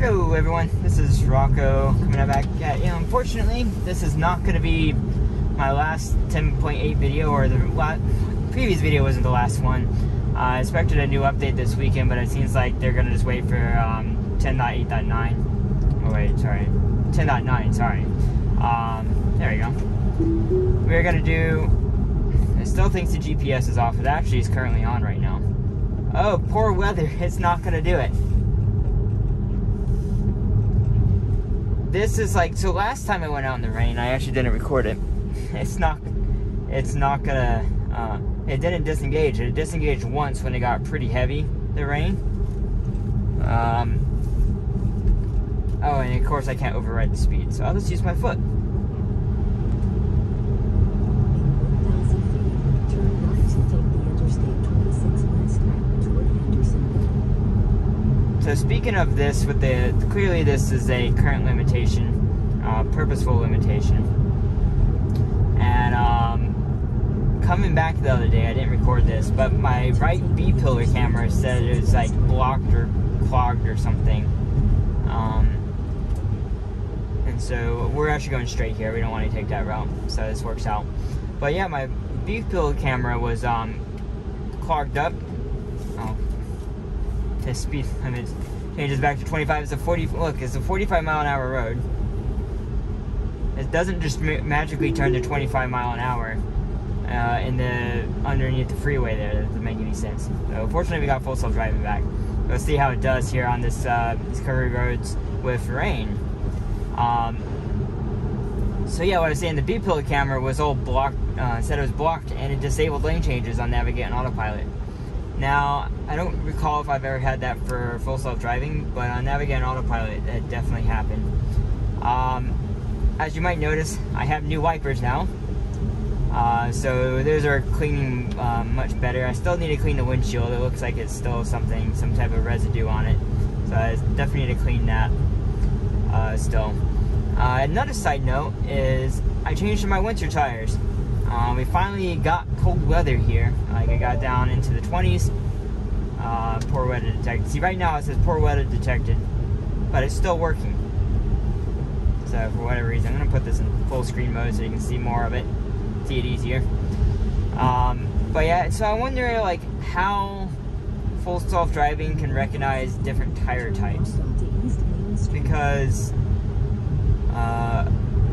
Hello everyone, this is Rocco coming back at you. Know, unfortunately, this is not going to be my last 10.8 video, or the previous video wasn't the last one. Uh, I expected a new update this weekend, but it seems like they're going to just wait for um, 10.8.9. Oh wait, sorry, 10.9, sorry. Um, there we go. We're going to do, it still thinks the GPS is off, it actually is currently on right now. Oh, poor weather, it's not going to do it. This is like so last time I went out in the rain I actually didn't record it. It's not it's not gonna uh, it didn't disengage. It disengaged once when it got pretty heavy the rain. Um, oh and of course I can't override the speed so I'll just use my foot So speaking of this, with the clearly this is a current limitation, uh, purposeful limitation. And um, coming back the other day, I didn't record this, but my right B pillar camera said it was like blocked or clogged or something. Um, and so we're actually going straight here. We don't want to take that route, so this works out. But yeah, my B pillar camera was um, clogged up the speed limit changes back to 25. It's a 40, look, it's a 45 mile an hour road. It doesn't just ma magically turn to 25 mile an hour uh, in the underneath the freeway there. That doesn't make any sense. So fortunately, we got full self driving back. Let's see how it does here on this uh, these curvy roads with rain. Um, so yeah, what I was saying, the B pillar camera was all blocked. Uh, said it was blocked, and it disabled lane changes on Navigate and Autopilot. Now, I don't recall if I've ever had that for full self-driving, but on Navigate Autopilot, it definitely happened. Um, as you might notice, I have new wipers now. Uh, so those are cleaning um, much better. I still need to clean the windshield. It looks like it's still something, some type of residue on it. So I definitely need to clean that uh, still. Uh, another side note is I changed my winter tires. Um, we finally got cold weather here. Like I got down into the 20s. Uh, poor weather detected. See, right now it says poor weather detected, but it's still working. So for whatever reason, I'm gonna put this in full screen mode so you can see more of it, see it easier. Um, but yeah, so I wonder like how full self-driving can recognize different tire types because uh,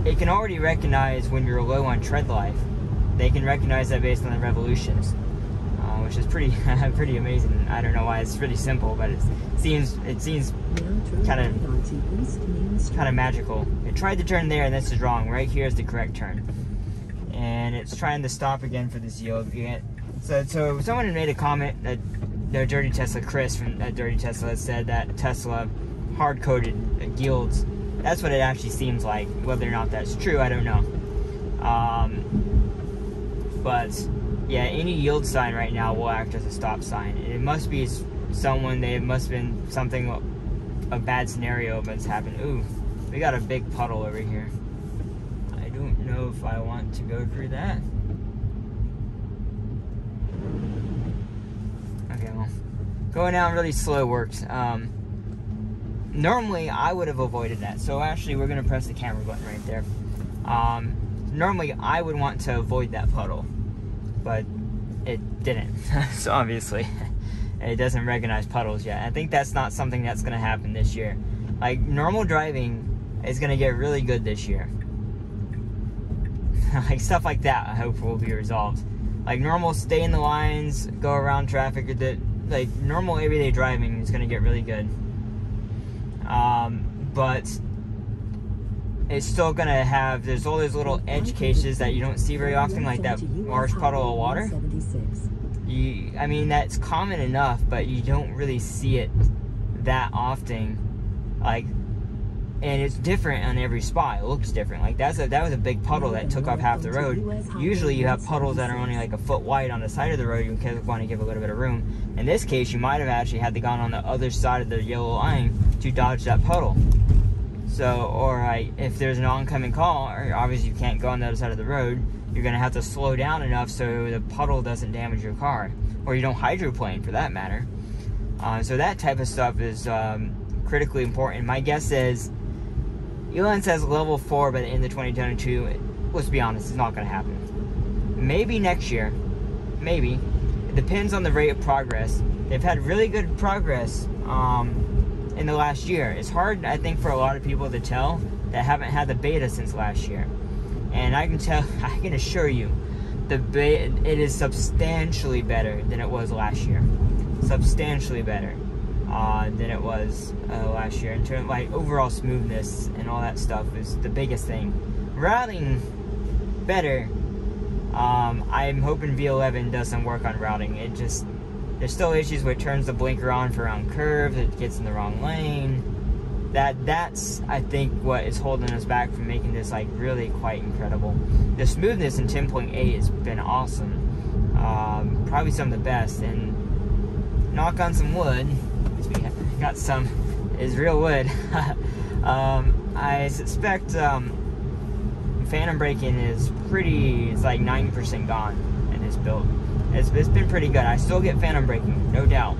it can already recognize when you're low on tread life they can recognize that based on the revolutions, uh, which is pretty pretty amazing. I don't know why it's pretty simple, but it seems it seems kind of kind of magical. It tried to turn there, and this is wrong. Right here is the correct turn, and it's trying to stop again for this yield. So so someone had made a comment that Dirty Tesla Chris from uh, Dirty Tesla said that Tesla hard coded yields. That's what it actually seems like. Whether or not that's true, I don't know. Um, but yeah, any yield sign right now will act as a stop sign. It must be someone, they must have been something, a bad scenario that's happened. Ooh, we got a big puddle over here. I don't know if I want to go through that. Okay, well, going down really slow works. Um, normally, I would have avoided that. So actually, we're to press the camera button right there. Um, normally, I would want to avoid that puddle but it didn't. so obviously, it doesn't recognize puddles yet. I think that's not something that's going to happen this year. Like normal driving is going to get really good this year. like stuff like that, I hope will be resolved. Like normal, stay in the lines, go around traffic. Like normal everyday driving is going to get really good. Um, but it's still gonna have there's all those little edge cases that you don't see very often like that large puddle of water. You i mean that's common enough but you don't really see it that often like and it's different on every spot. It looks different. Like that's a that was a big puddle that took up half the road. Usually you have puddles that are only like a foot wide on the side of the road. You can want to give a little bit of room. In this case you might have actually had to gone on the other side of the yellow line to dodge that puddle so, or I, if there's an oncoming call, or obviously you can't go on the other side of the road, you're gonna have to slow down enough so the puddle doesn't damage your car, or you don't hydroplane for that matter. Uh, so that type of stuff is um, critically important. My guess is Elon says level 4 by the end of 2022. Let's be honest, it's not going to happen. Maybe next year. Maybe. It depends on the rate of progress. They've had really good progress um, in the last year. It's hard, I think, for a lot of people to tell that haven't had the beta since last year. And I can tell, I can assure you, the beta, it is substantially better than it was last year. Substantially better uh, than it was uh, last year. In terms of like overall smoothness and all that stuff is the biggest thing. Routing better. Um, I'm hoping V11 does some work on routing. It just there's still issues where it turns the blinker on for around curves. It gets in the wrong lane. That that's I think what is holding us back from making this like really quite incredible. The smoothness in 10.8 has been awesome. Um, probably some of the best. And knock on some wood we got some is real wood. um, I suspect um, phantom braking is pretty, it's like 90% gone in this build. It's, it's been pretty good. I still get phantom braking, no doubt,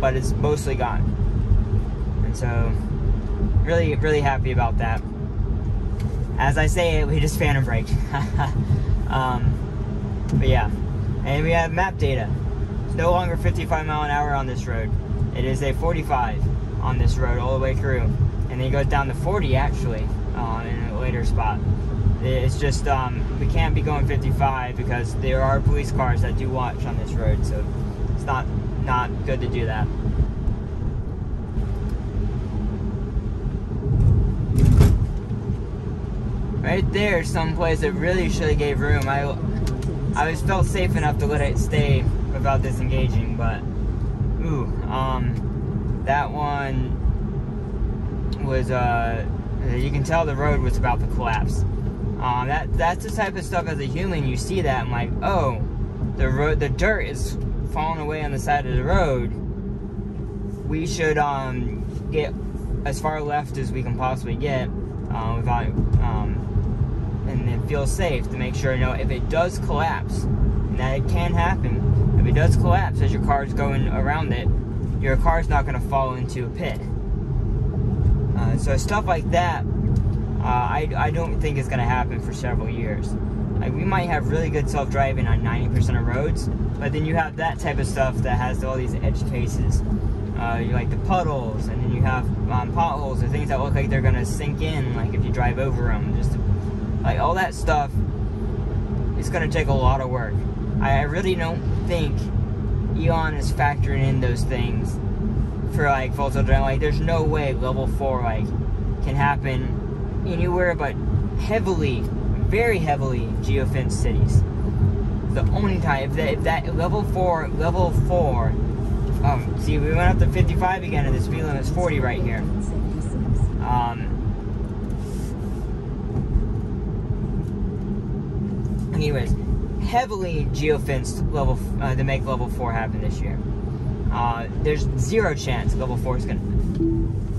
but it's mostly gone. And so, really, really happy about that. As I say it, we just phantom brake. um, but yeah, and we have map data. It's no longer 55 mile an hour on this road. It is a 45 on this road all the way through. And then it goes down to 40 actually uh, in a later spot. It's just, um, we can't be going 55 because there are police cars that do watch on this road. So it's not, not good to do that. Right there, someplace that really should have gave room. I, I was felt safe enough to let it stay without disengaging, but ooh, um, that one was, uh, you can tell the road was about to collapse. That that's the type of stuff as a human you see that I'm like, oh, the road, the dirt is falling away on the side of the road. We should um, get as far left as we can possibly get uh, without um, and then feel safe to make sure you know if it does collapse, and that it can happen. If it does collapse as your car is going around it, your car's not going to fall into a pit. Uh, so stuff like that, uh, I, I don't think it's going to happen for several years. Like we might have really good self-driving on 90% of roads, but then you have that type of stuff that has all these edge cases. Uh, you like the puddles, and then you have um, potholes or things that look like they're going to sink in, like if you drive over them. Just like all that stuff, it's going to take a lot of work. I really don't think Elon is factoring in those things for like full self driving. Like, there's no way level four like can happen anywhere but heavily, very heavily geofenced cities. The only time if that, if that level four, level four. Um, see, we went up to 55 again, and the speed is 40 right here. Um, anyways, heavily geofenced level uh, to make level four happen this year. Uh, there's zero chance level four is gonna.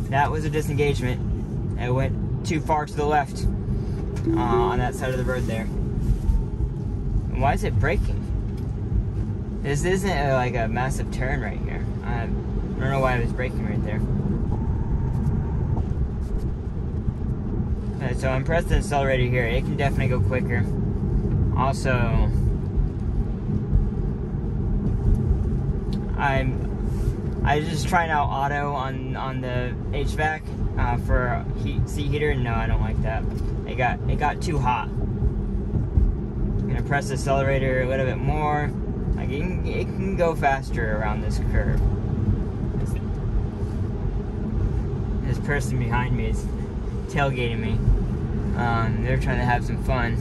That was a disengagement. It went too far to the left uh, on that side of the road there. And why is it braking? This isn't a, like a massive turn right here. I don't know why it was braking right there. So I'm pressing the accelerator here. It can definitely go quicker. Also, I'm I was just trying out auto on on the HVAC uh, for heat seat heater. And no, I don't like that. It got it got too hot. I'm gonna press the accelerator a little bit more. Like it can, it can go faster around this curve. This person behind me is tailgating me. Um, they're trying to have some fun.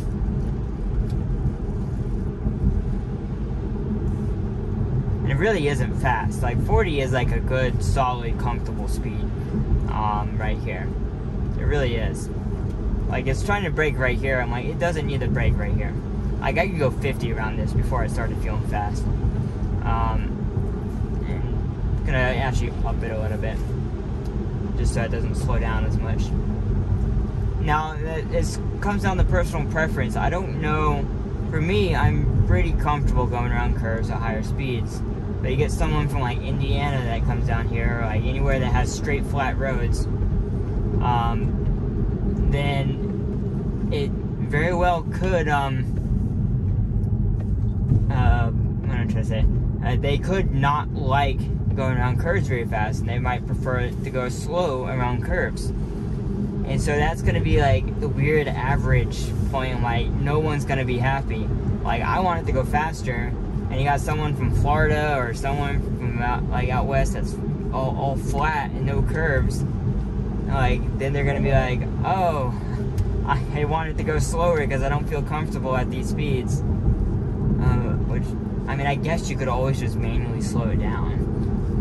It really isn't fast. Like 40 is like a good, solid, comfortable speed um, right here. It really is. Like it's trying to brake right here. I'm like, it doesn't need to brake right here. Like I could go 50 around this before I started feeling fast. Um, and gonna actually up it a little bit, just so it doesn't slow down as much. Now, it comes down to personal preference. I don't know. For me, I'm pretty comfortable going around curves at higher speeds. But you get someone from like Indiana that comes down here, or like anywhere that has straight flat roads, um, then it very well could. Um, uh, what am I trying to say? Uh, they could not like going around curves very fast, and they might prefer to go slow around curves. And so that's going to be like the weird average point. Like no one's going to be happy. Like I want it to go faster, and you got someone from Florida or someone from out, like out west that's all, all flat and no curves. Like then they're to be like, oh, I, I want it to go slower because I don't feel comfortable at these speeds. Uh, which I mean, I guess you could always just manually slow it down.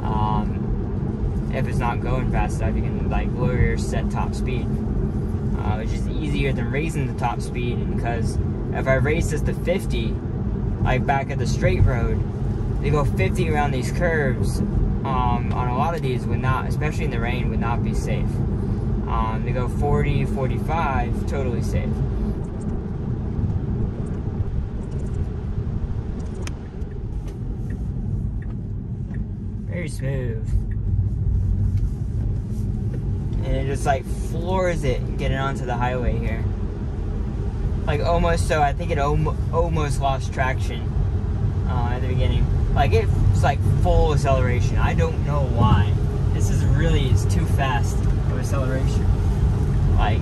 Um, if it's not going fast enough, you can like lower your set top speed, uh, which is easier than raising the top speed. Because if I raise this to 50, like back at the straight road, they go 50 around these curves um, on a lot of these would not, especially in the rain, would not be safe. Um, they go 40, 45, totally safe. Very smooth and it just like floors it getting onto the highway here. Like almost so, I think it almost lost traction uh, at the beginning. Like it's like full acceleration. I don't know why. This is really is too fast of acceleration. Like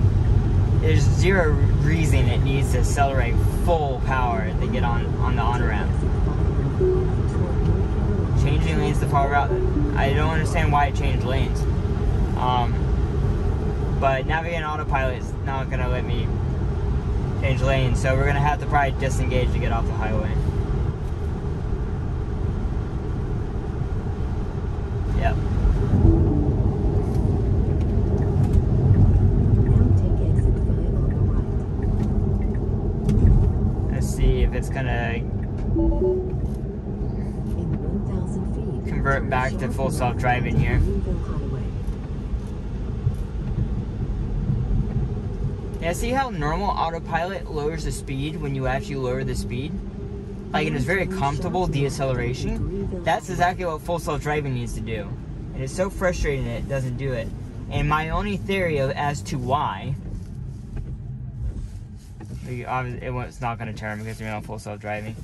there's zero reason it needs to accelerate full power to get on on the on ramp. Changing lanes to far route. I don't understand why it changed lanes. Um, but navigating autopilot is not gonna let me change lanes, so we're gonna have to probably disengage to get off the highway. Yep. Let's see if it's gonna convert back to full self-driving here. Yeah, see how normal autopilot lowers the speed when you actually lower the speed? Like, it is very comfortable deceleration. That's exactly what full self-driving needs to do. And it's so frustrating that it doesn't do it. And my only theory of, as to why, it's not going to turn because you're on full self-driving,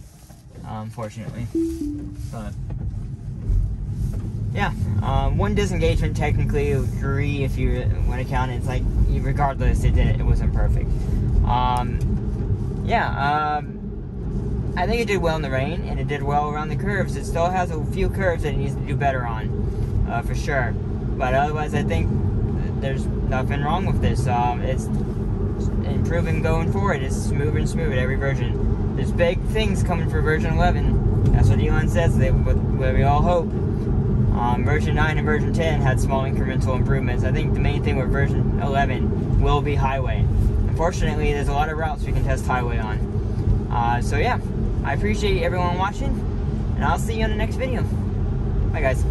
unfortunately. But yeah, um, one disengagement technically agree if you want to count it. It's like regardless, it did it wasn't perfect. Um, yeah, um, I think it did well in the rain and it did well around the curves. It still has a few curves that it needs to do better on, uh, for sure. But otherwise, I think there's nothing wrong with this. Um, it's improving going forward. It's smooth and smooth every version. There's big things coming for version 11. That's what Elon says. They, what we all hope. Um, version 9 and version 10 had small incremental improvements. I think the main thing with version 11 will be highway. Unfortunately, there's a lot of routes we can test highway on. Uh, so yeah, I appreciate everyone watching, and I'll see you in the next video. Bye guys.